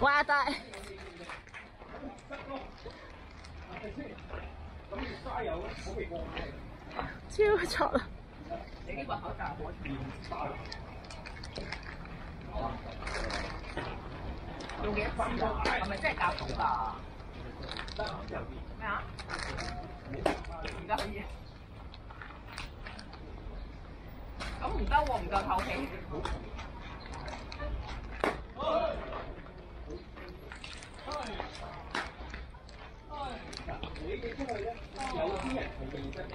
哇大，超錯啦！你呢個口罩可以多分㗎？係咪真係教到㗎？咩啊？而家可以。咁唔得喎，唔夠透氣。你嘅出去咧，有啲人係認真嚟。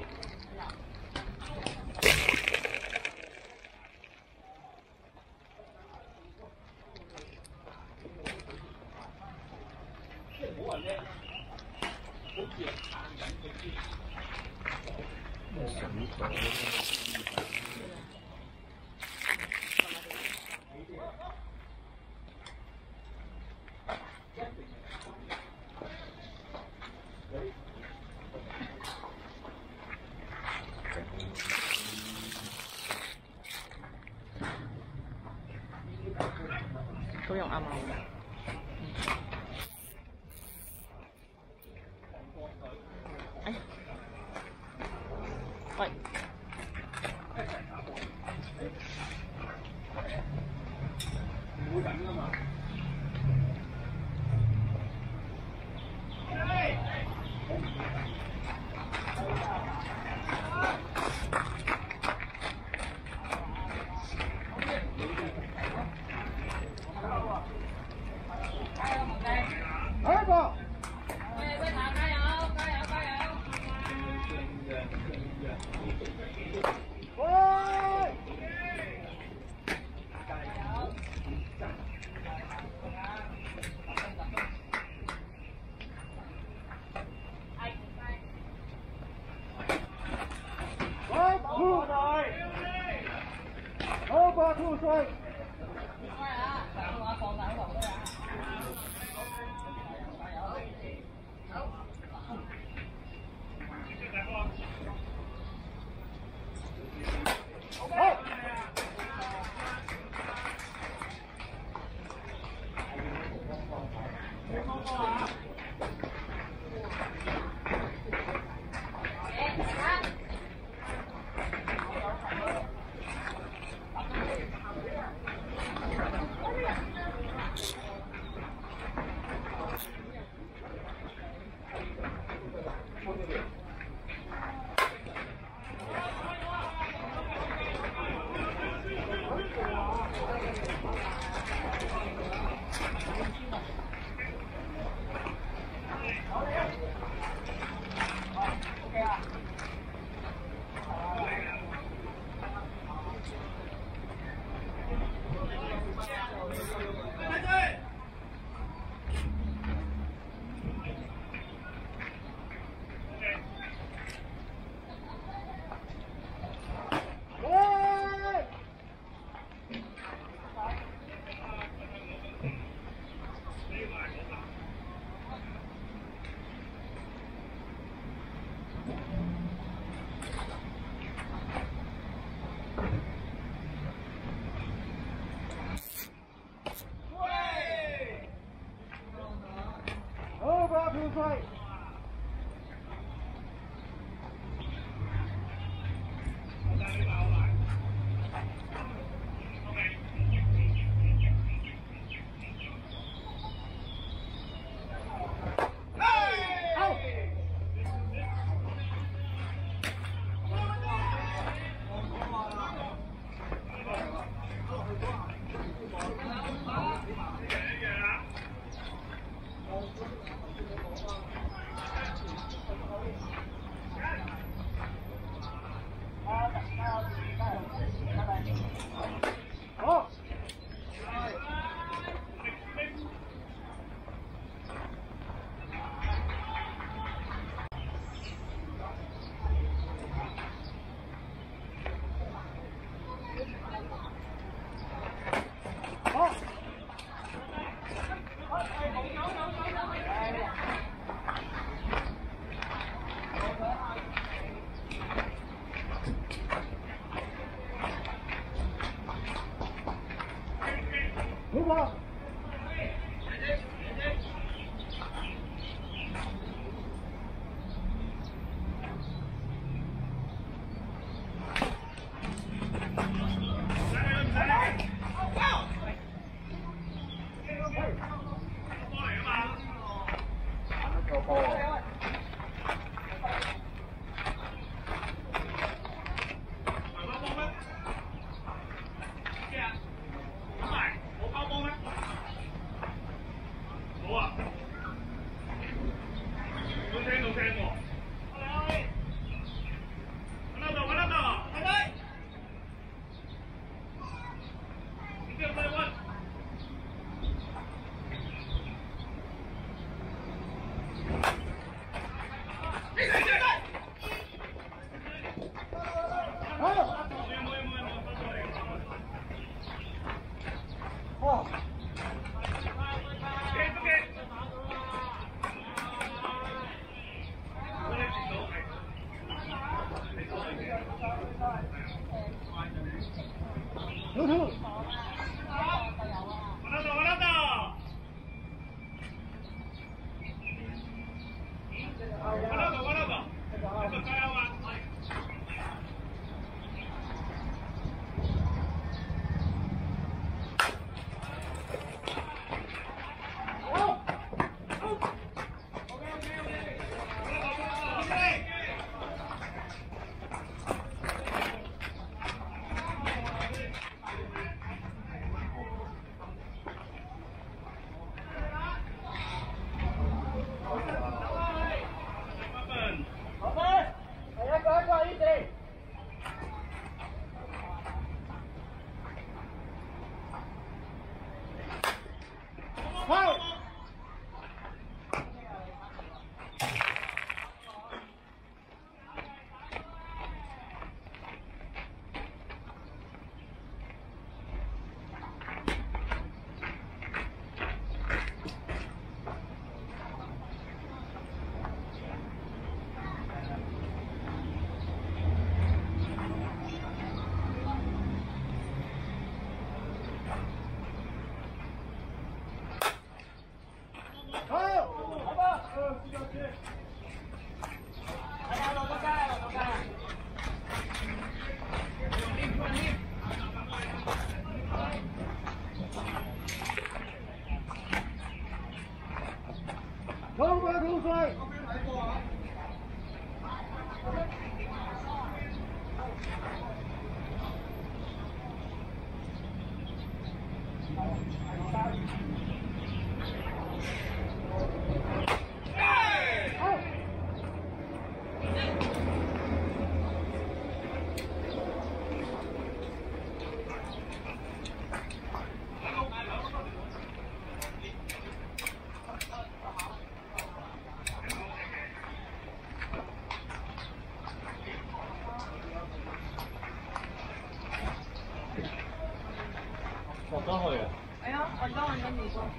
Thank you.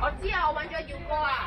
我知啊，我揾咗耀哥啊。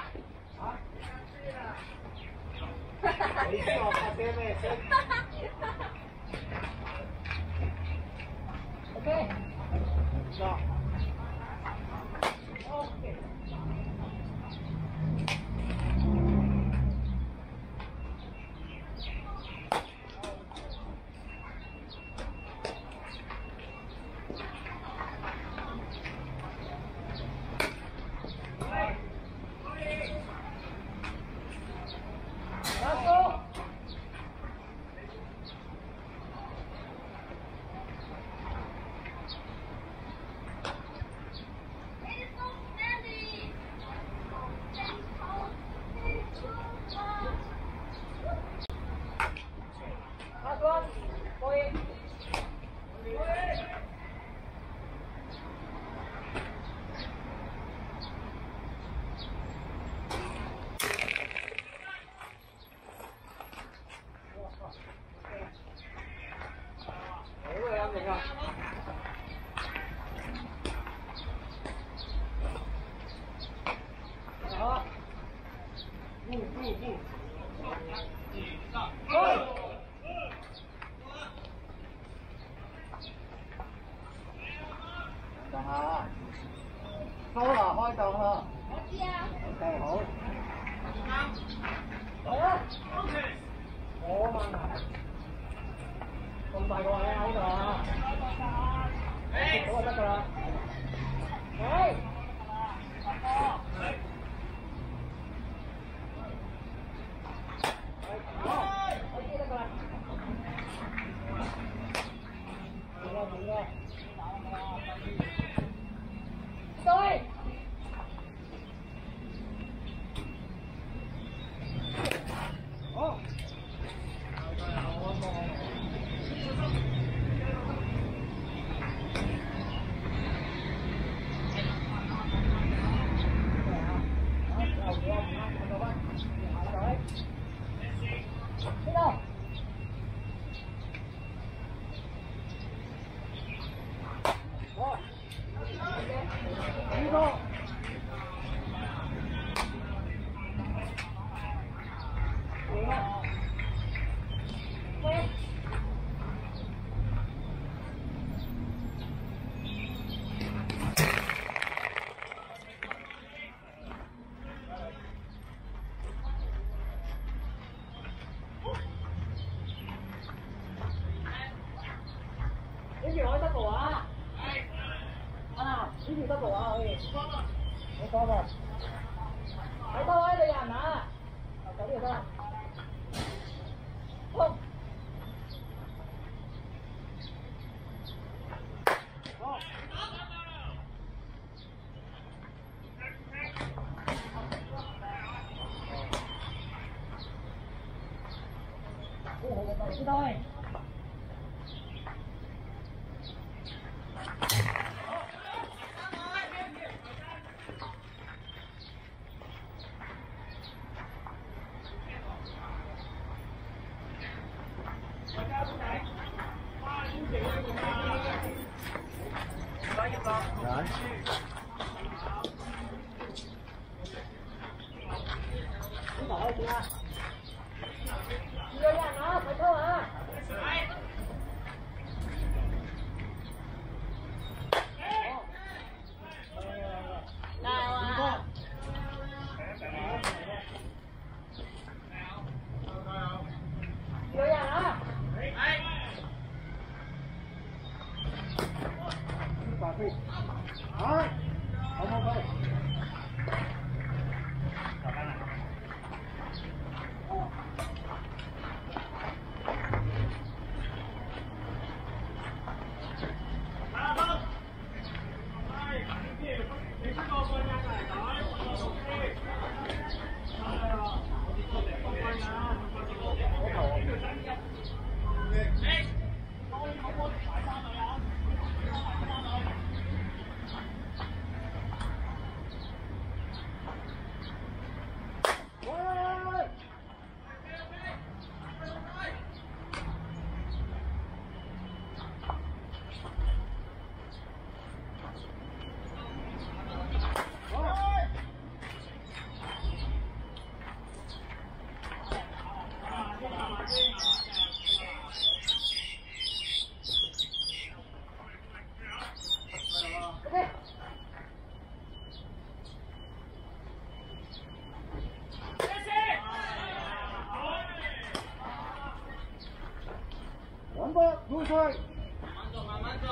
说，入水。慢做，慢慢做。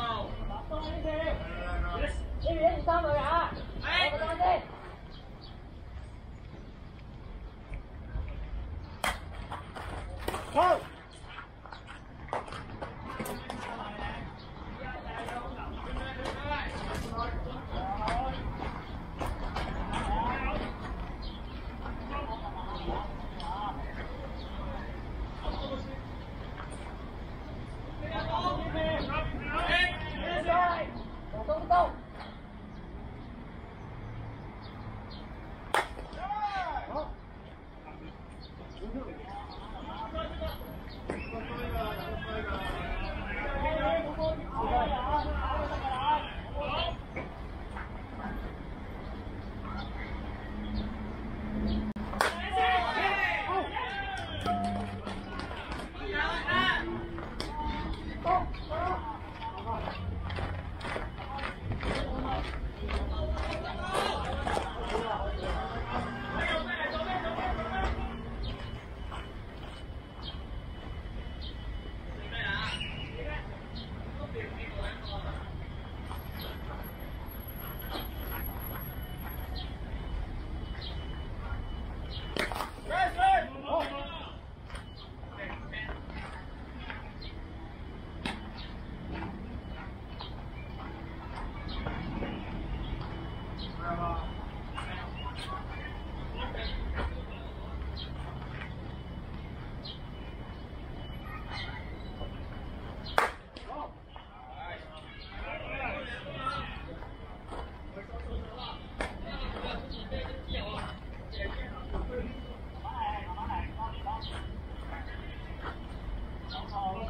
多啲先。呢邊一二三隊啊！我個單先。好。我都不动。好。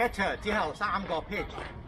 ，catcher 之後三個 pitch。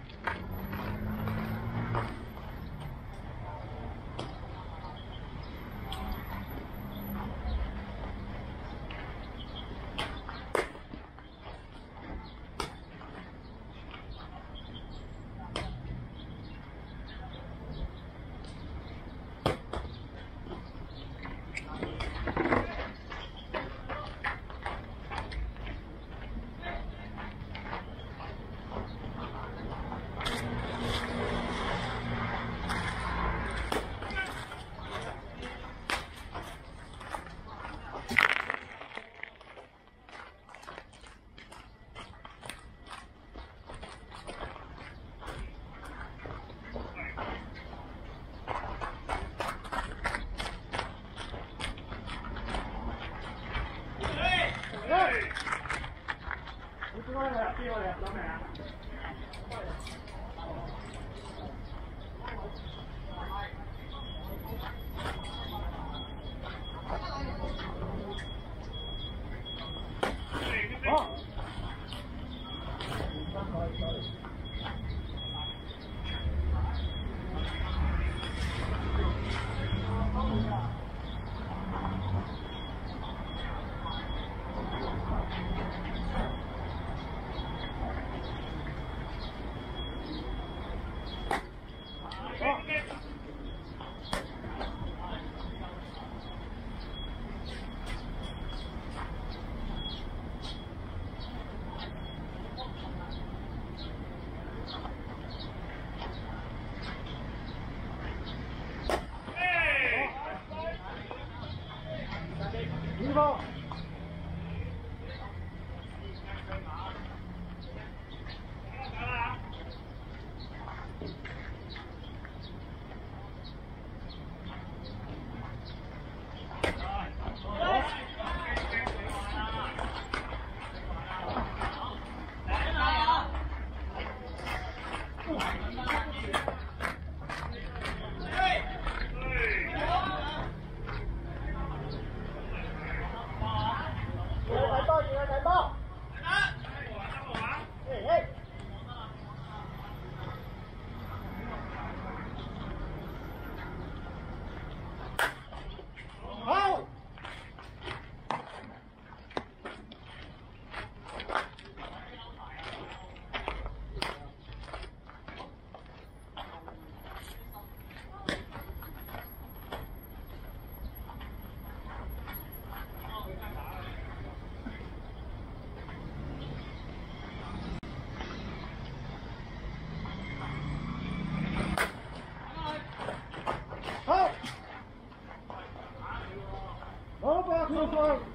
Come on.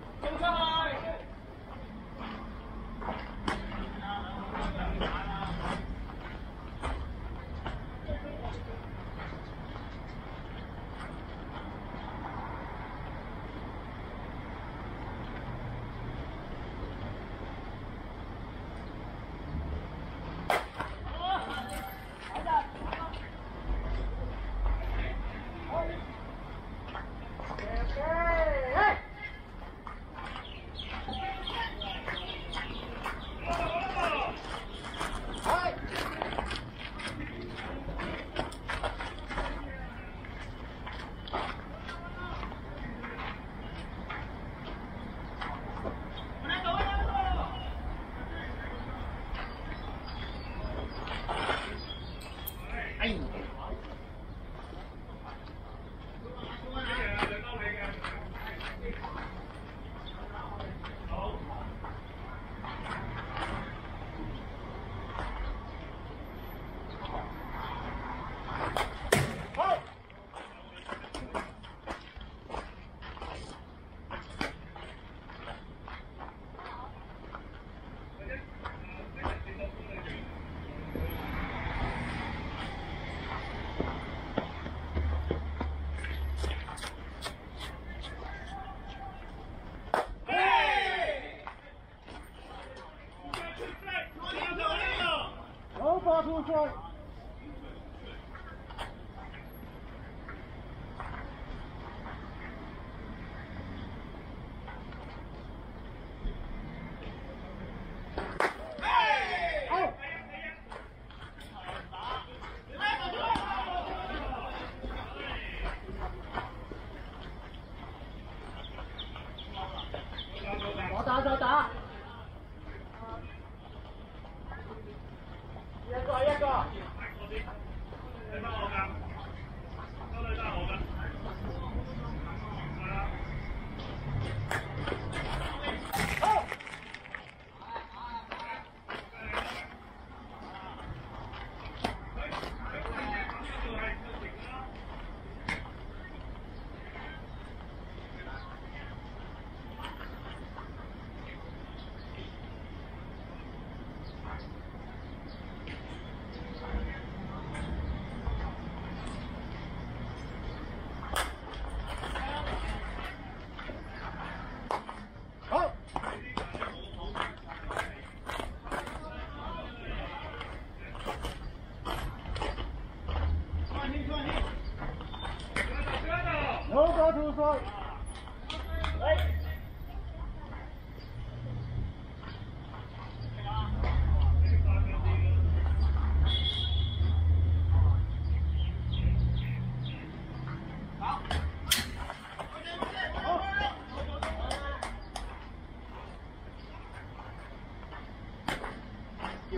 要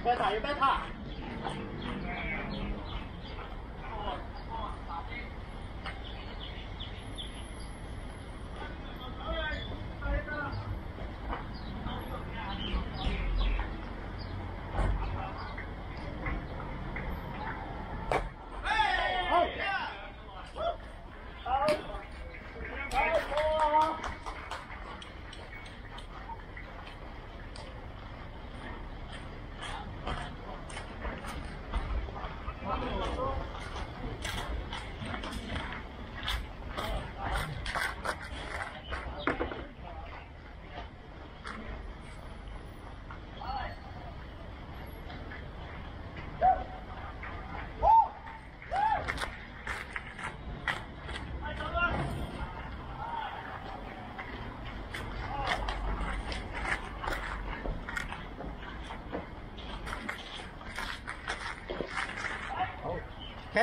俾他，要俾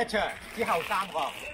之後三個。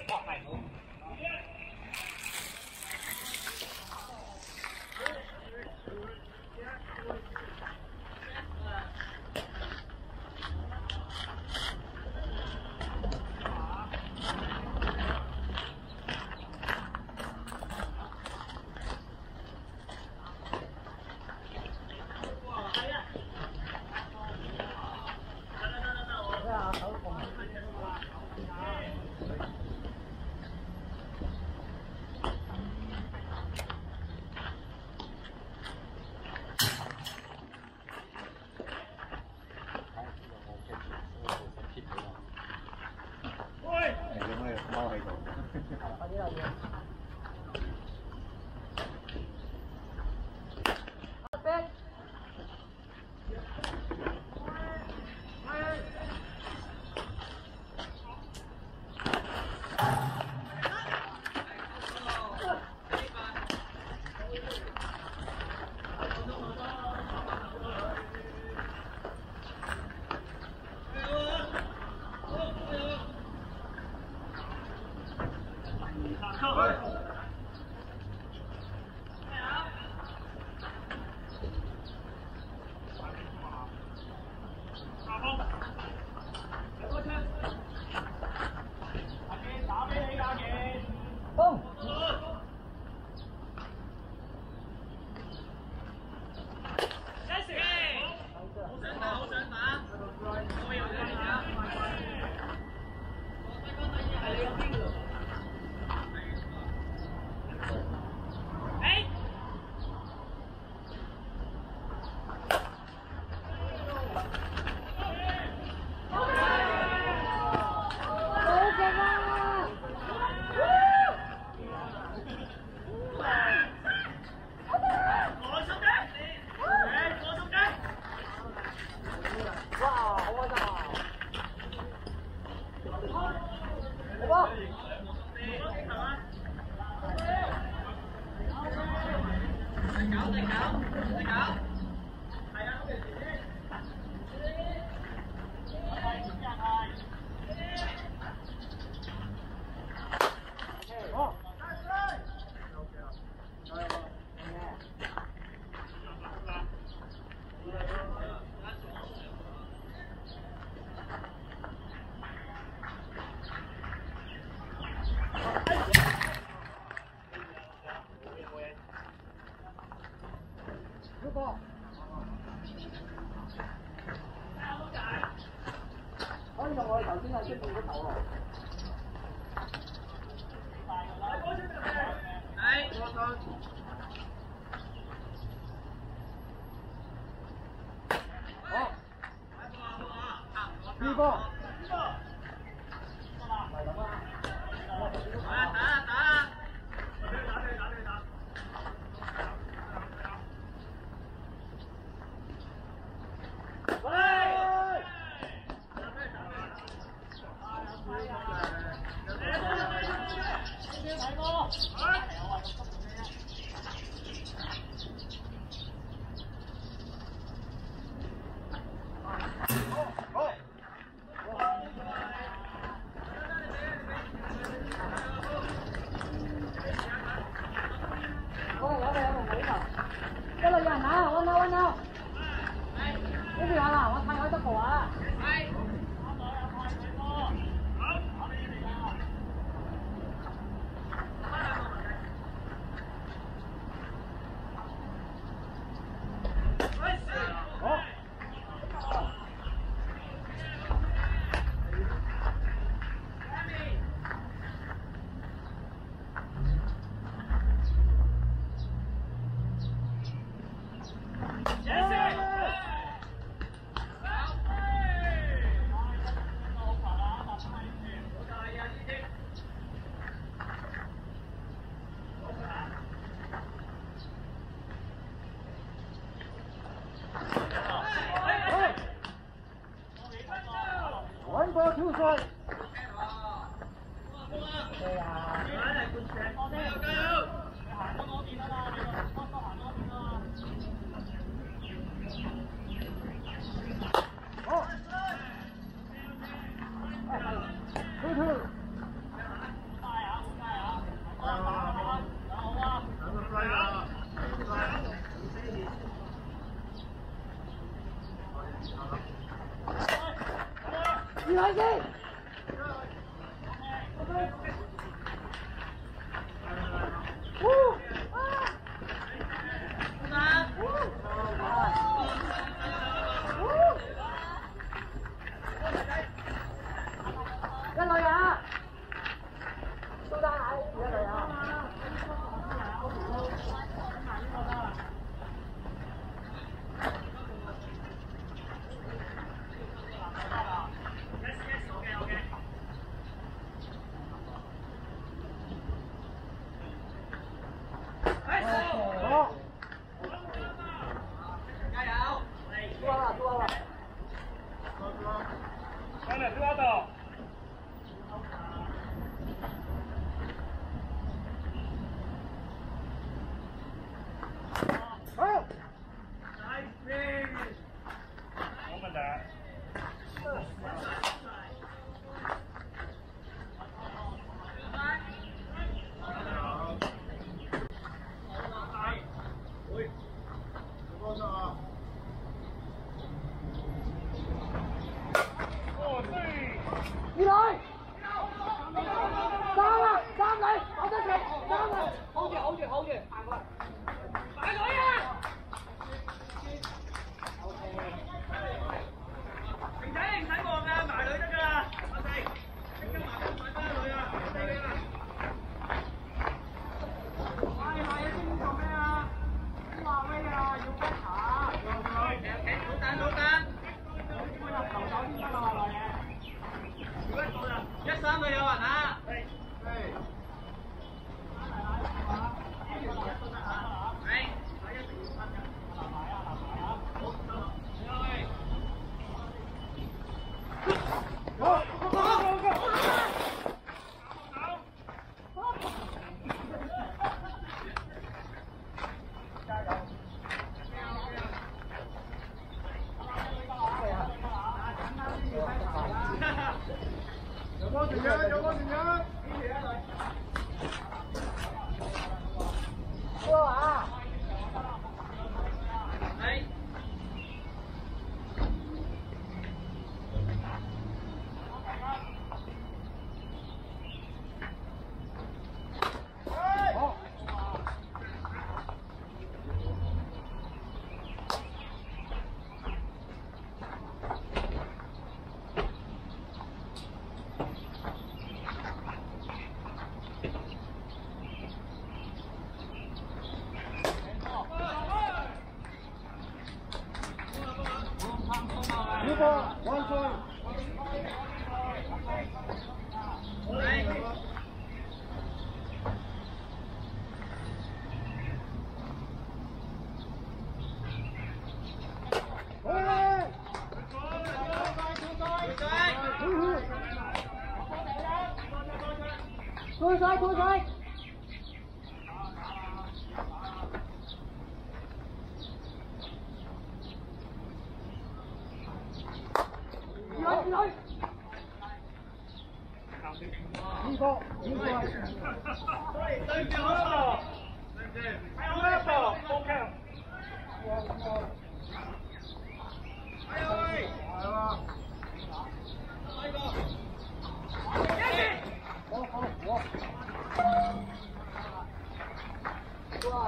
couple of eyes.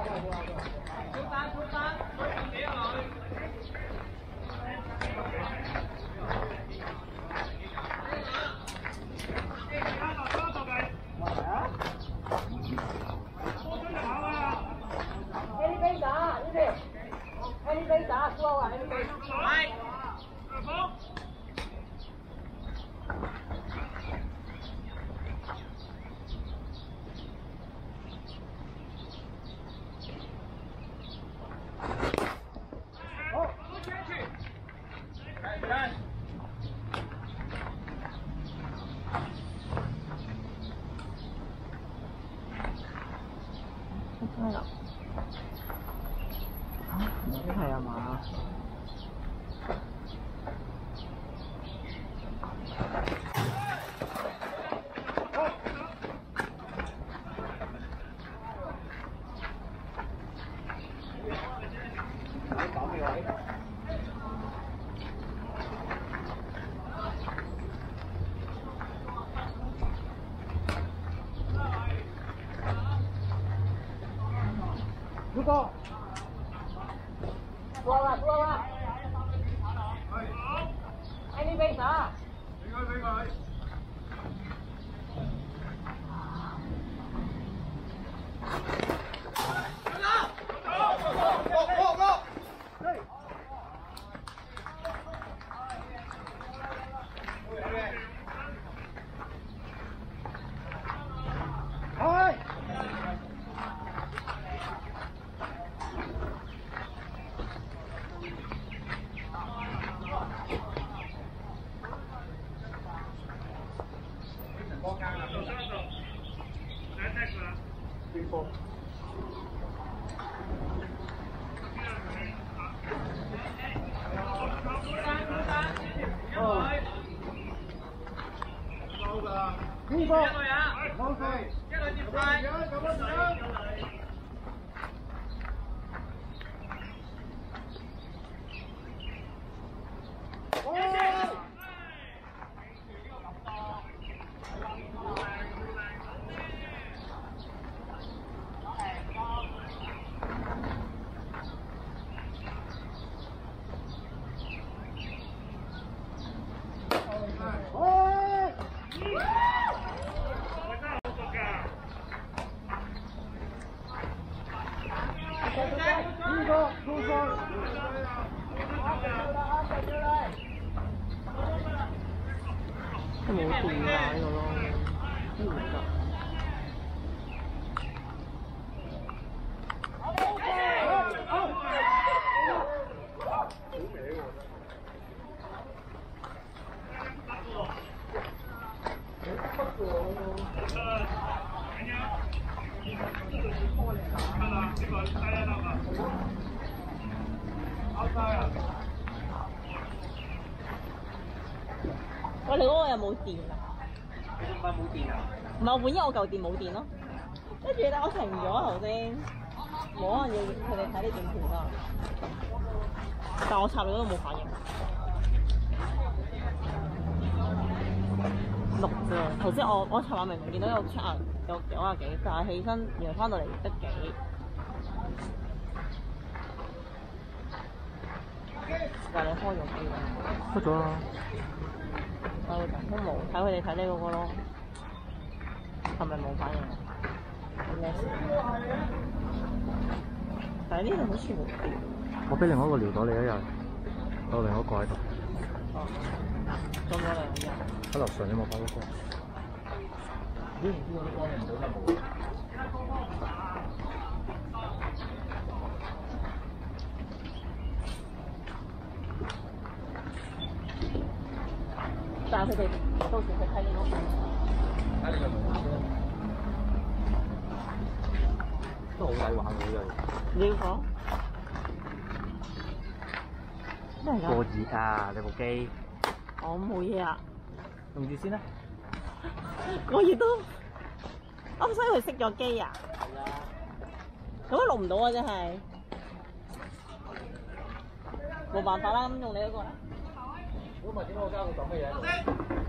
出发，出发，我哋嗰個又冇電啊！你塊冇電啊？唔係我本身我舊電冇電咯，跟住咧我停咗頭先，冇可能要佢哋睇呢段片啊，但我插你嗰度冇反應。六啫，頭先我我尋晚明明見到有七啊有九啊幾，但係起身原來翻到嚟得幾。但係你開咗機啦，開咗啦。我都冇睇佢哋睇呢個個咯，係咪冇反應啊？咩事？但係呢度好似冇電。我俾另外一個撩到你一日，我另外一個喺度。哦，中咗兩日。喺樓上你冇發嗰個。都幫你唔到時去睇你嗰個。都好抵玩嘅呢你要講咩嚟個。過㗎？熱啊！你部機我冇嘢啊，用住先啦。我亦都。啱所以佢熄咗機啊？咁樣錄唔到啊！真係冇辦法啦，咁用你嗰個啦。如果唔係點解我交到咁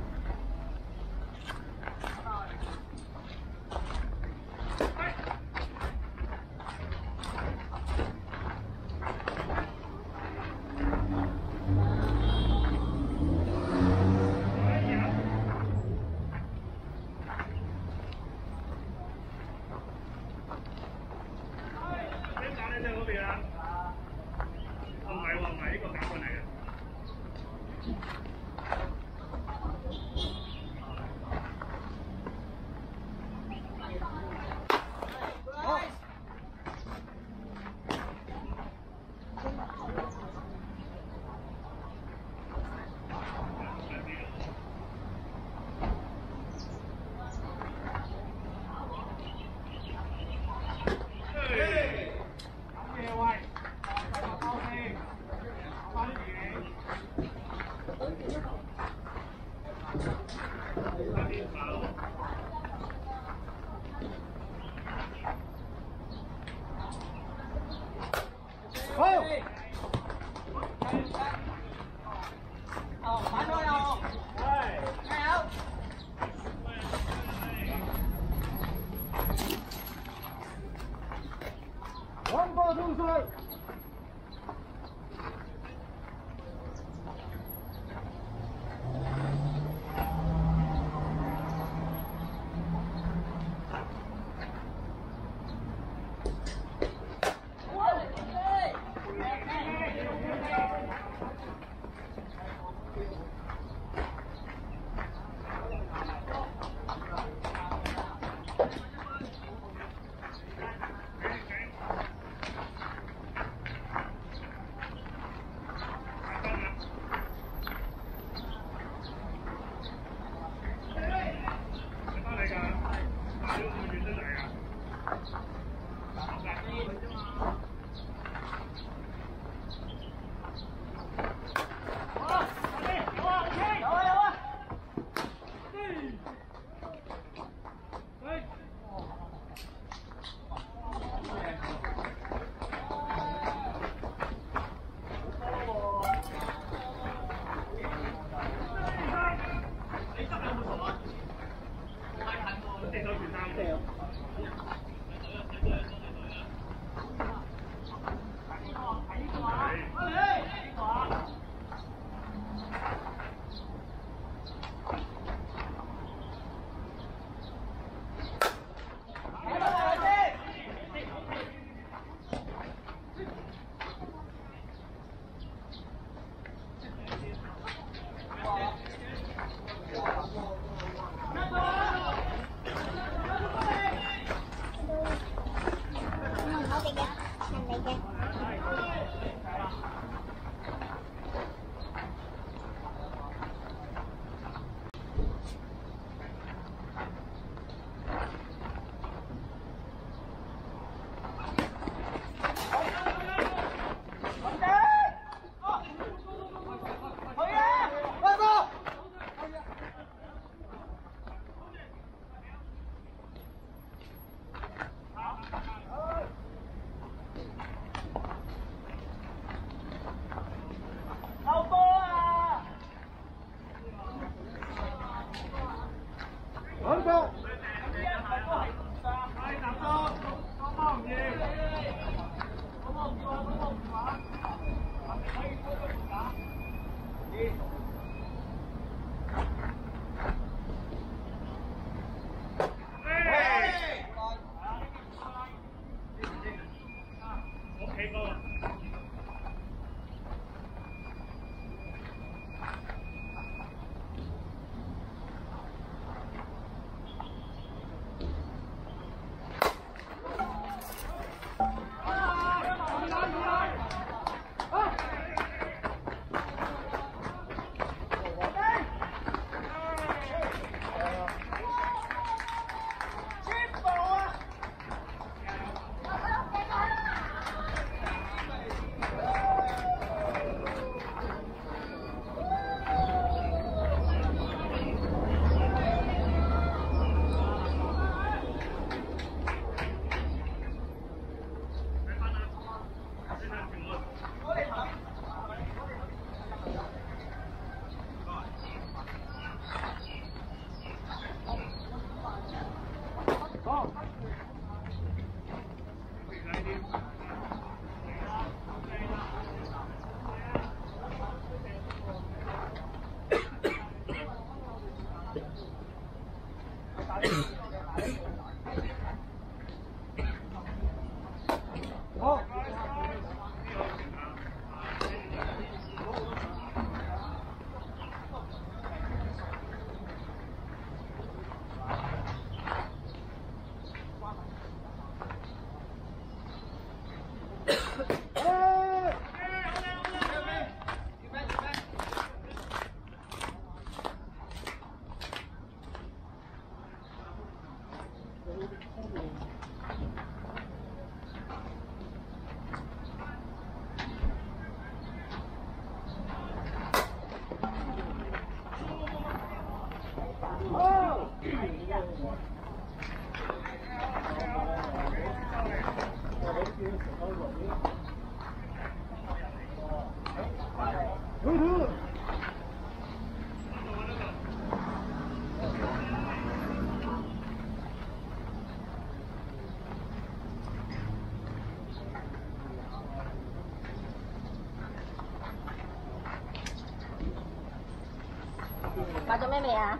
妹妹呀。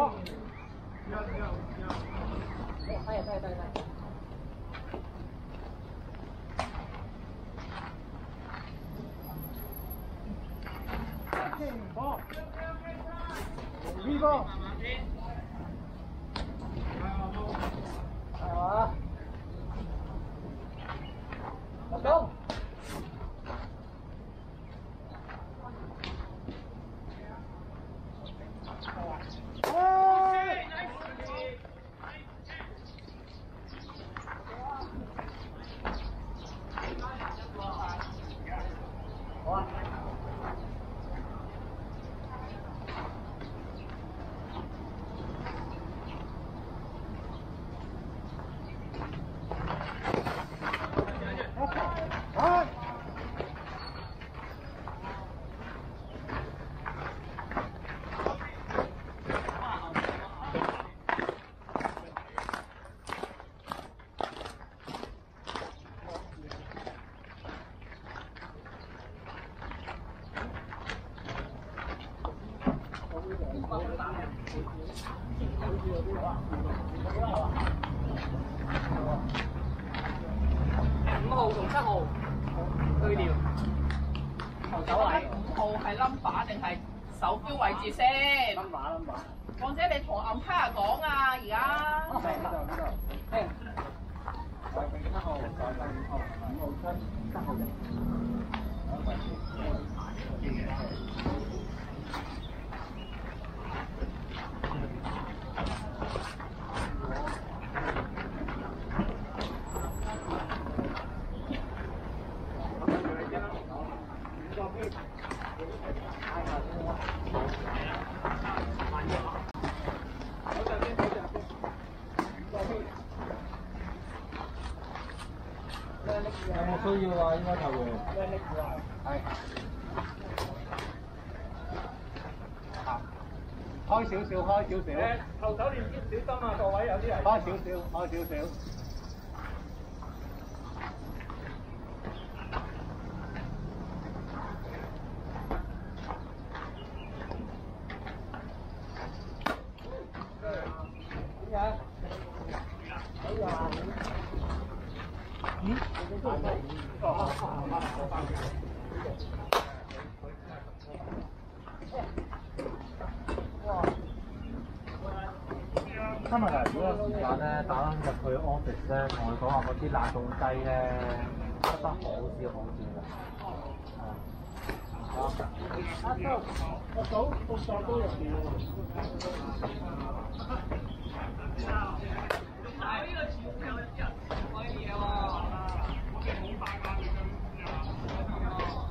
好。咧，同佢講話嗰啲辣仲低咧，得得好少好少㗎。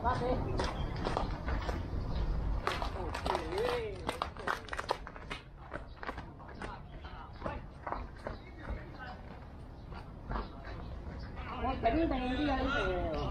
啊，Thank you. 这个呢分之一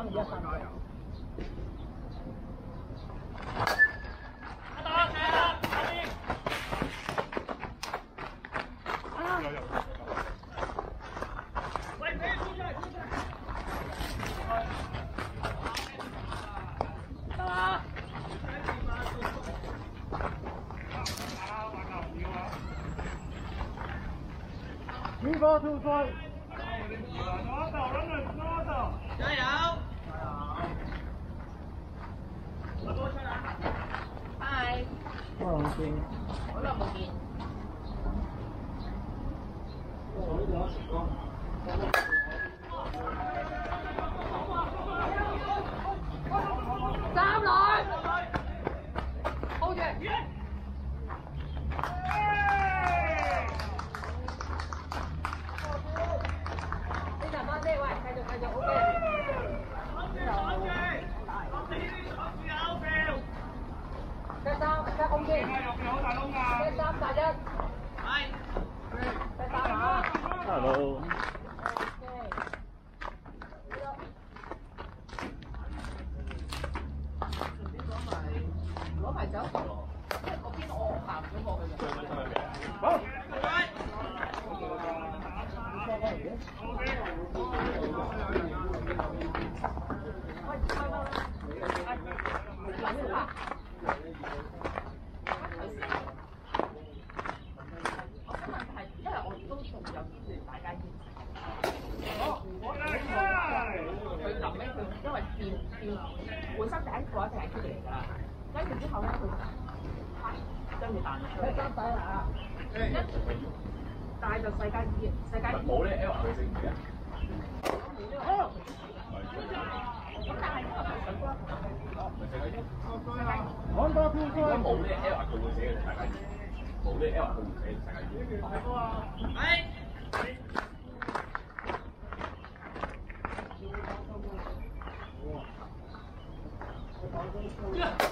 开打！开打！开打！啊！快追出去！追出去！干嘛？七八出装。變變換身第一個一定係 Kitty 嚟㗎啦。跟住之後咧，佢將住彈出嚟。爭底啦！跟住但係就世界二世界二。冇咧，L 佢姓咩啊？冇呢個 L。咁但係因為佢想講，唔係世界一，世界一，世界一，冇呢 L 佢會寫嘅世界二，冇呢 L 佢唔寫嘅世界二。大哥啊，係。Yeah.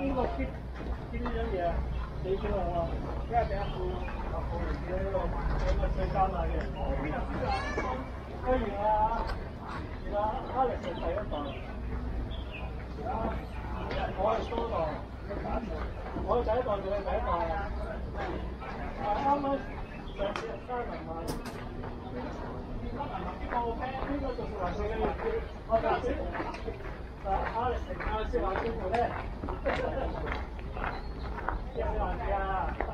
邊個貼貼呢樣嘢啊？幾錢我啊？一係俾一副十號嚟嘅呢個兩個最加碼嘅。不如啊，而家 Alex 第一代，而家我係多代，我係第一代，佢係第一代啊！啱啱上次加盟嘛，加盟呢個 plan 呢個就是話佢嘅我哋啊 Alex 啊，先話師傅咧。有還是啊？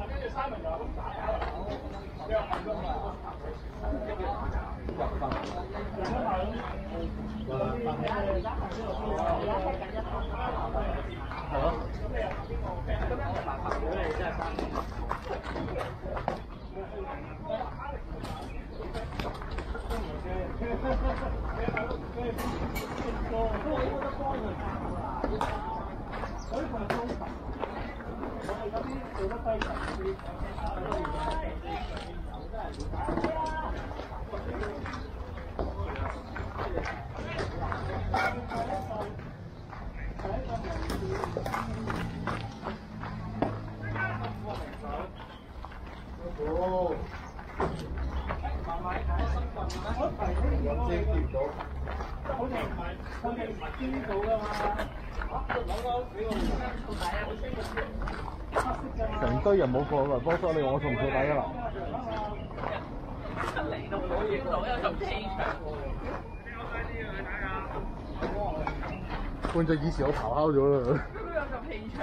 但跟住 Simon 又咁打啊！你又係咁啊？係咯。成堆人冇過啦幫手，你話我仲唔做第一啦？嚟到冇影到，有咁氣場。換隻以前我頭敲咗啦。都有咁氣場。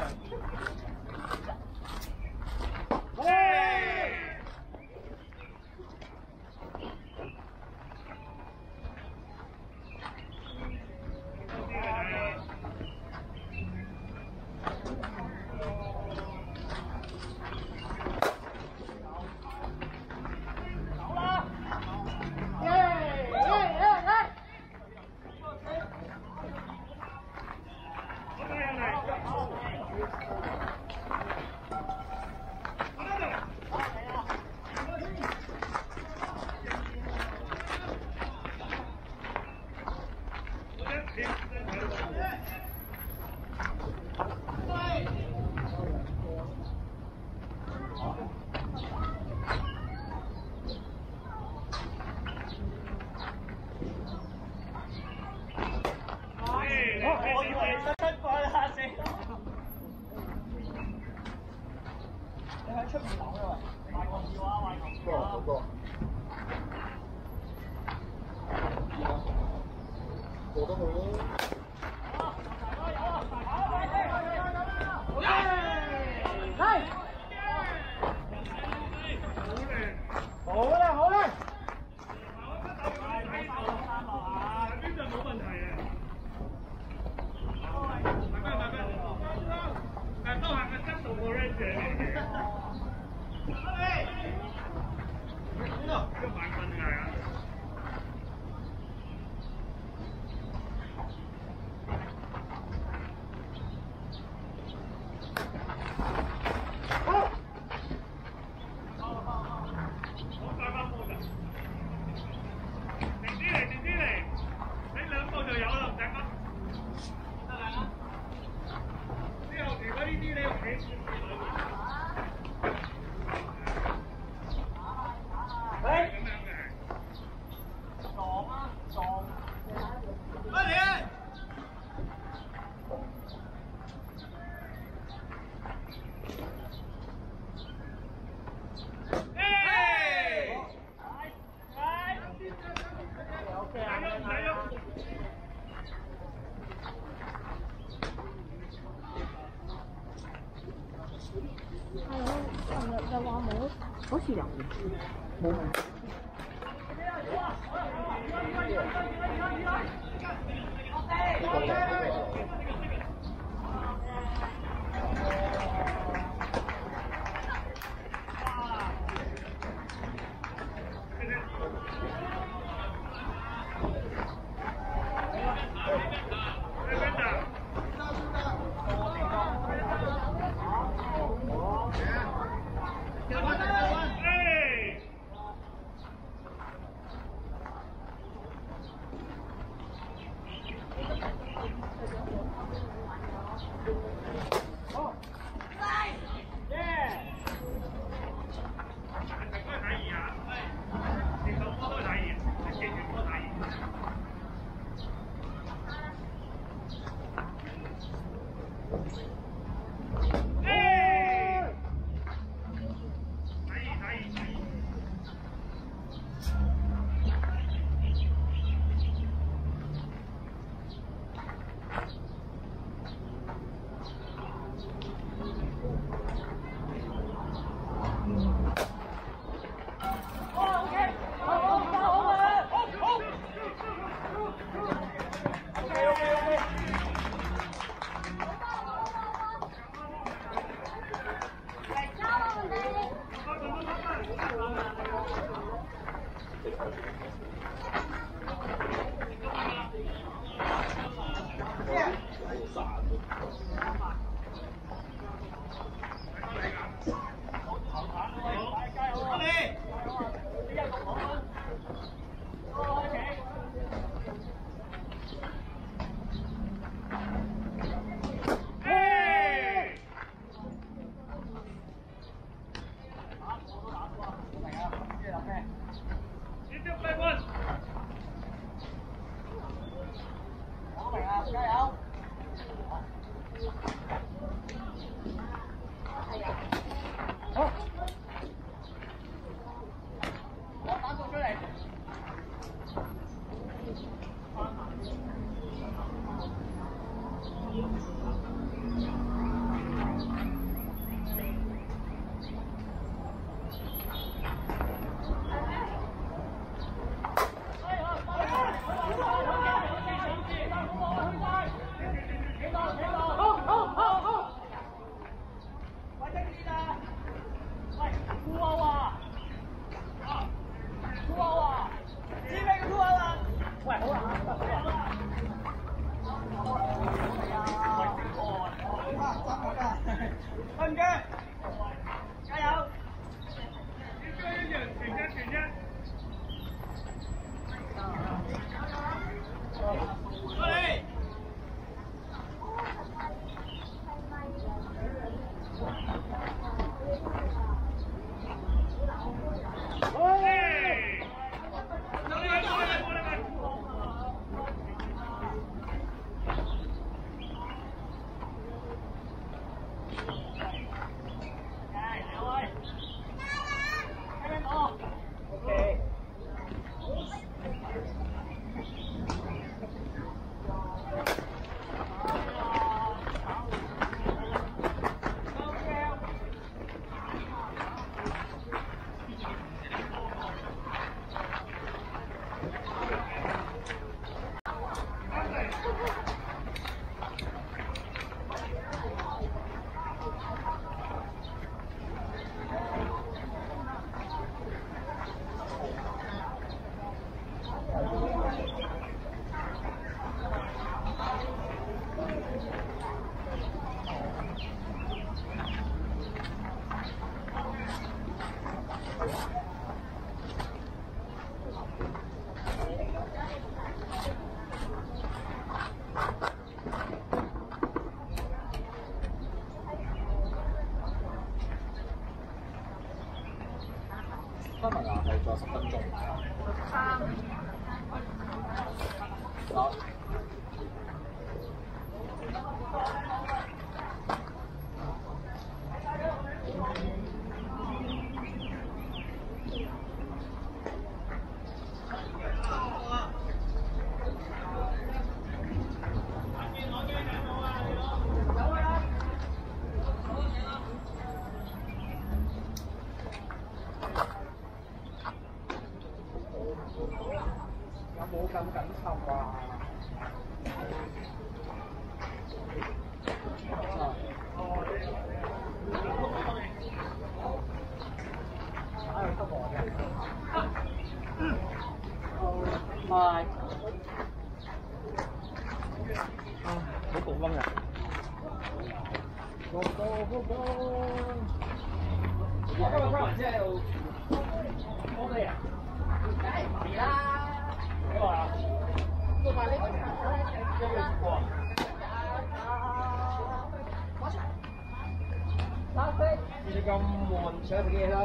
咁悶，想食嘢啦。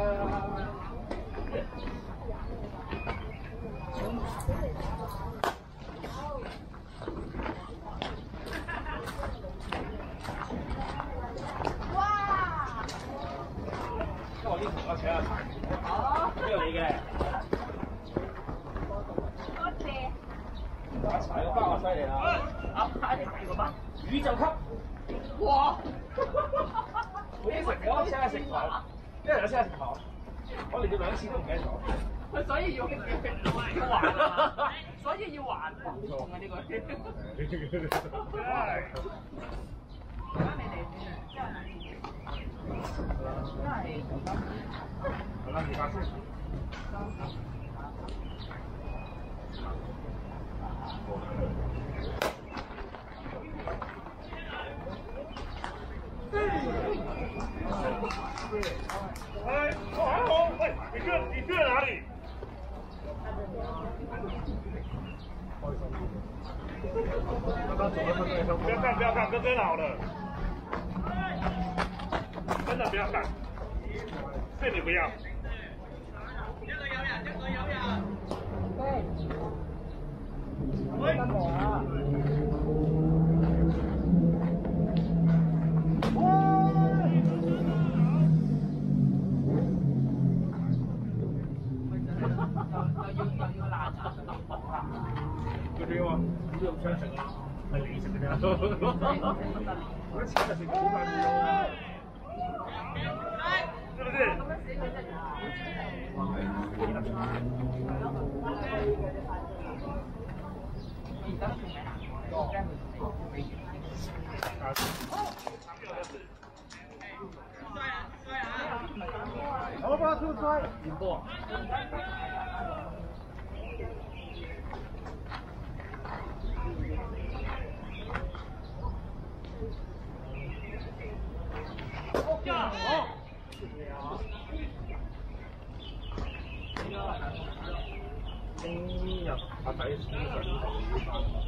因為我啲同學請阿柴，呢個你嘅。多謝。阿柴個班我犀利啦，啊，快啲睇個班。宇宙級。哇！我應承我請佢食飯，一人有請佢食飯，我連咗兩次都唔記得咗。所以要要還，所以要還啊呢個。而家你哋真係好啦，而家先。哎，哦，还好，喂，你去你去了哪里？不要看，不要看，哥真好了，真的不要看，是你不要。又要又要爛茶揼骨啦，嗰啲喎，呢度想食啊，係你食嘅啫。我請就食幾萬喎。是不是？好，他们有样子。好好？进步。好，好。哎呀，他太自了。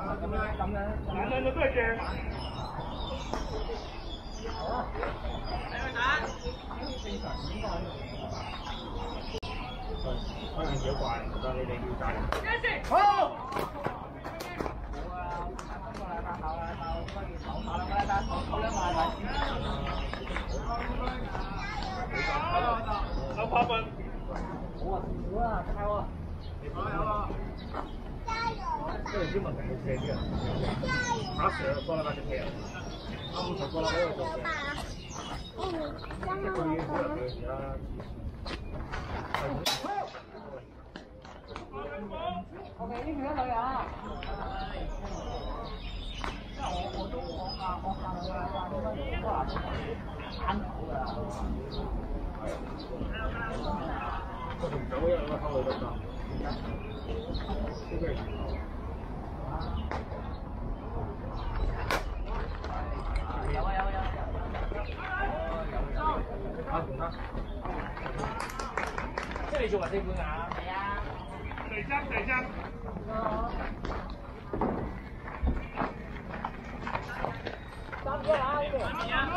下我下個禮拜應該要都話鏟頭㗎。我同走一個後路得㗎。有啊好啊有啊。啊，唔得。即係你做埋四款牙。係啊。水箱水箱。三个啊，这个。两个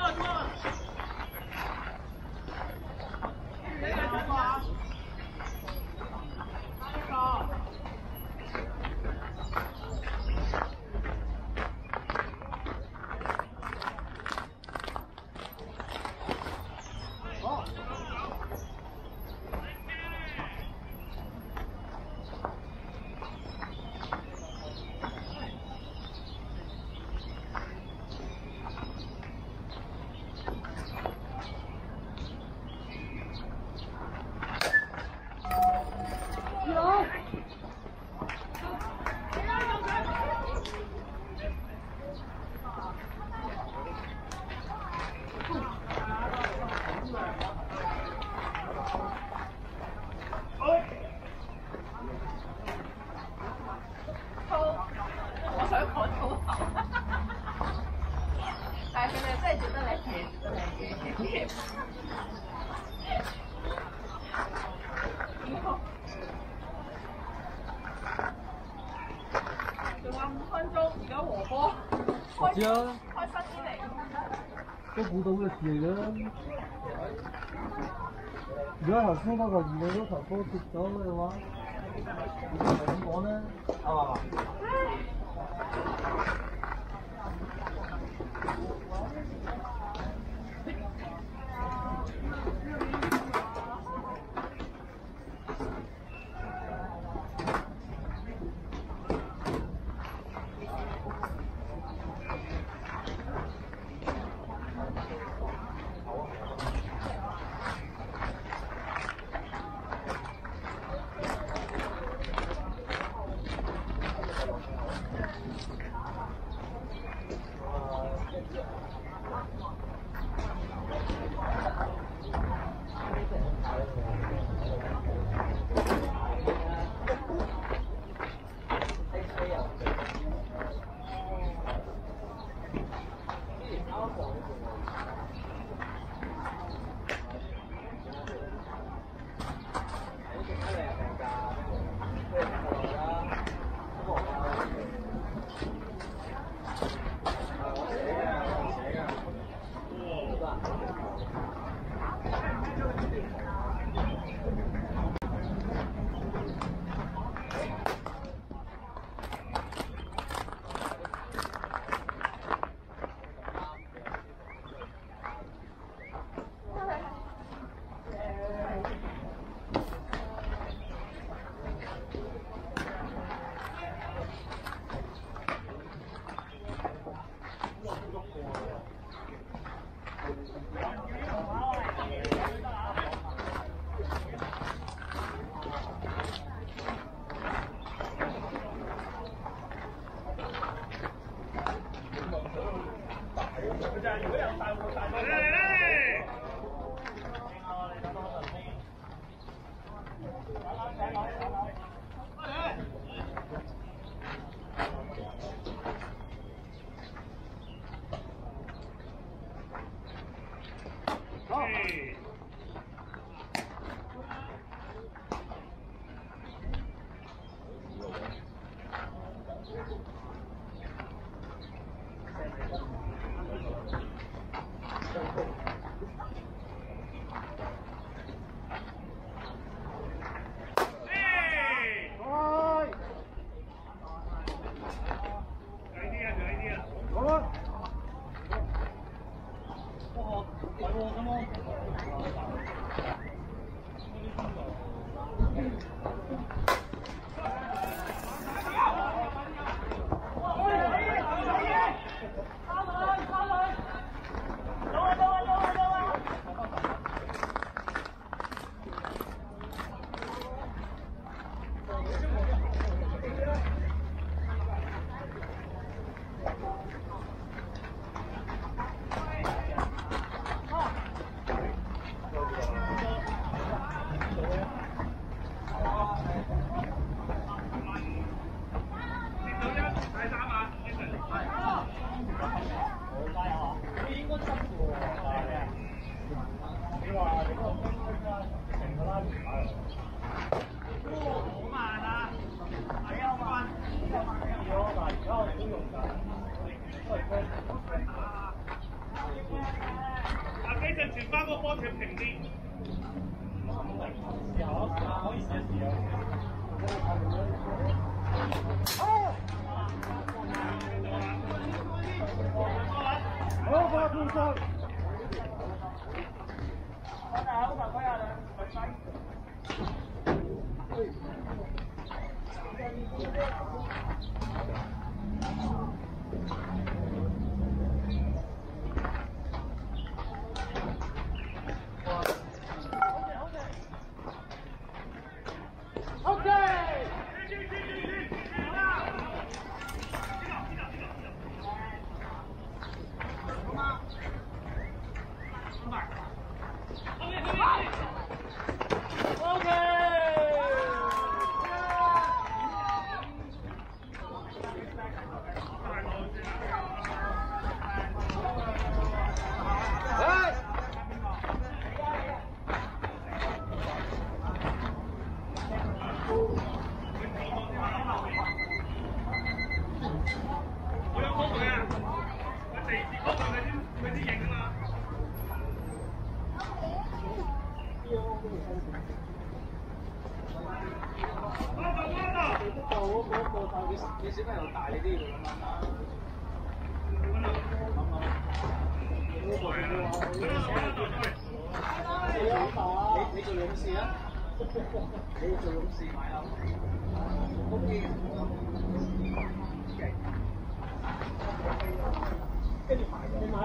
我想講粗口，但係佢哋真係覺得你係真係嘅。仲有五分鐘，而家和波開啊，開新啲嚟。都估到嘅事嚟嘅。如果頭先嗰個二位都頭波跌咗嘅話，點講咧？啱嘛？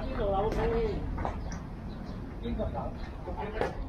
排你買邊度樓先？邊個樓？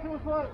听说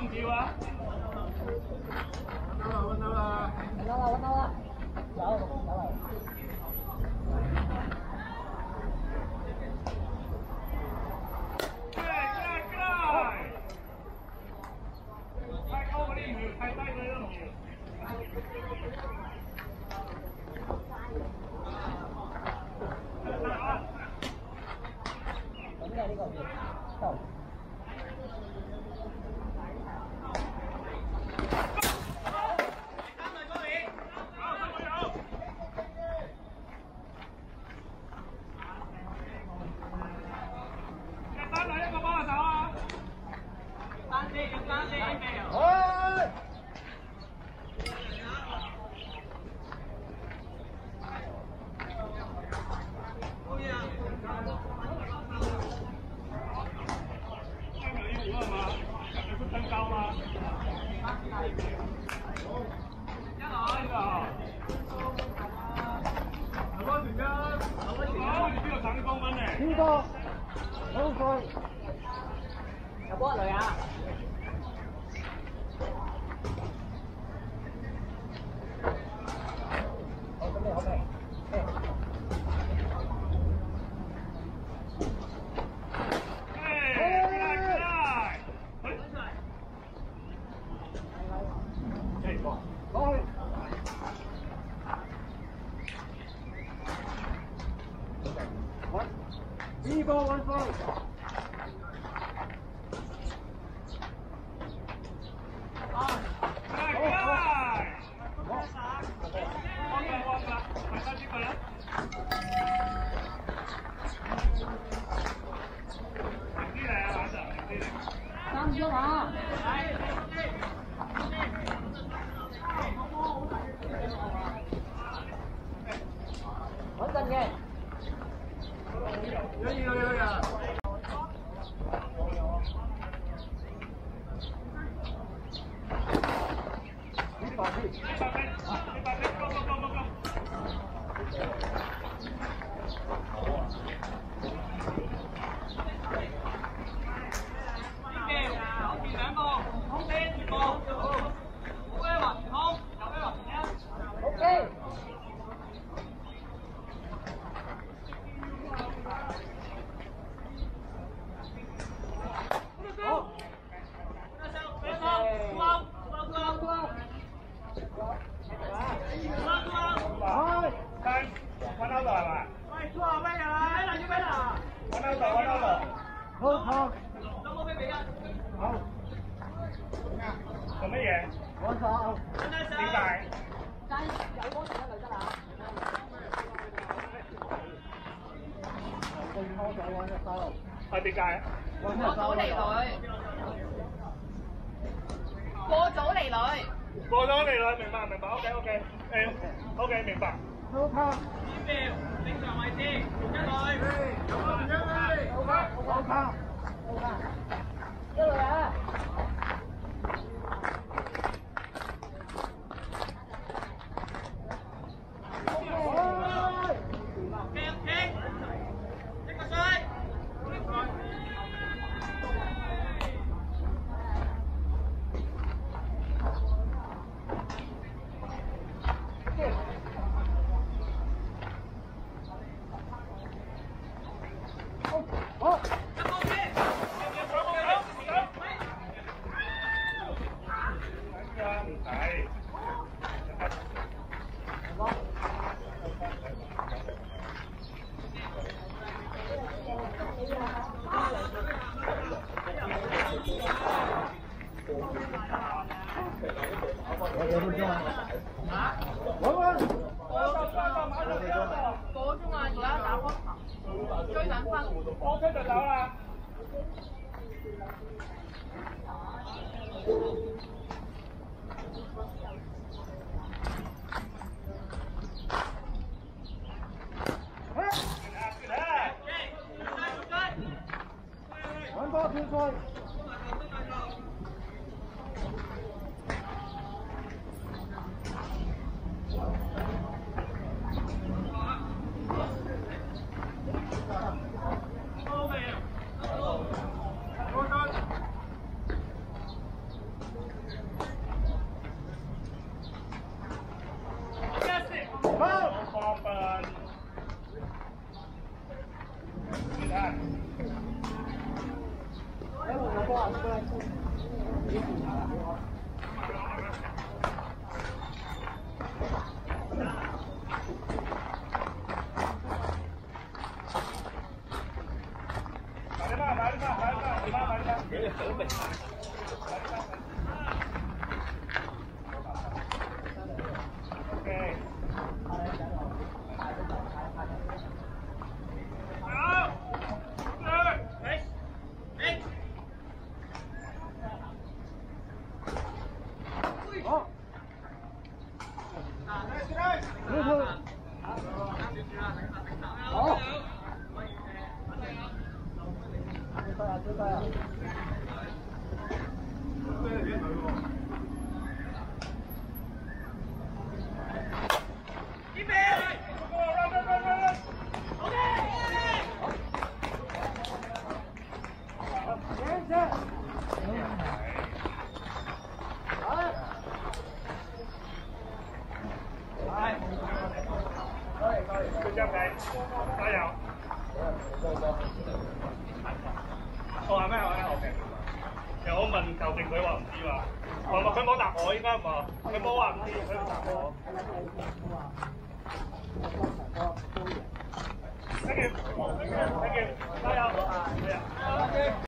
唔要啊？到了，揾到了，揾到了，揾到，走，走。一路啊！